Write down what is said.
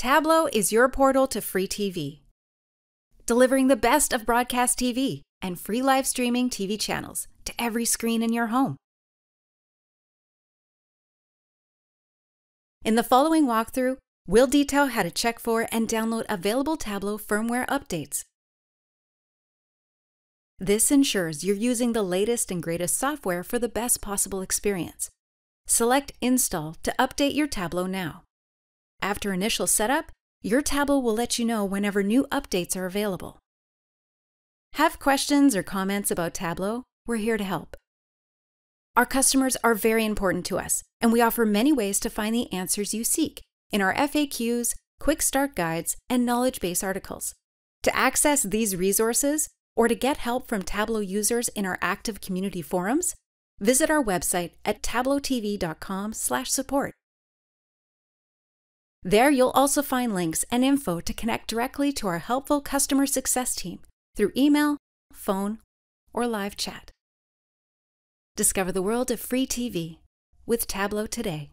Tablo is your portal to free TV, delivering the best of broadcast TV and free live streaming TV channels to every screen in your home. In the following walkthrough, we'll detail how to check for and download available Tablo firmware updates. This ensures you're using the latest and greatest software for the best possible experience. Select Install to update your Tablo now. After initial setup, your Tablo will let you know whenever new updates are available. Have questions or comments about Tablo? We're here to help. Our customers are very important to us, and we offer many ways to find the answers you seek in our FAQs, quick start guides, and knowledge base articles. To access these resources or to get help from Tablo users in our active community forums, visit our website at tablotv.com/support. There you'll also find links and info to connect directly to our helpful customer success team through email, phone, or live chat. Discover the world of free TV with Tablo today.